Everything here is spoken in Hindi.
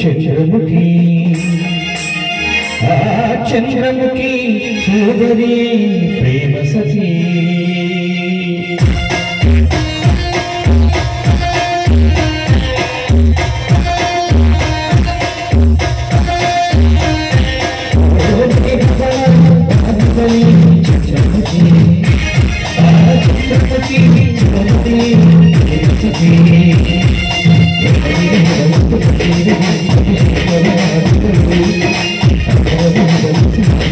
Chandramukhi Chandramukhi Sundari Prem Sakhi Thank you. Thank you.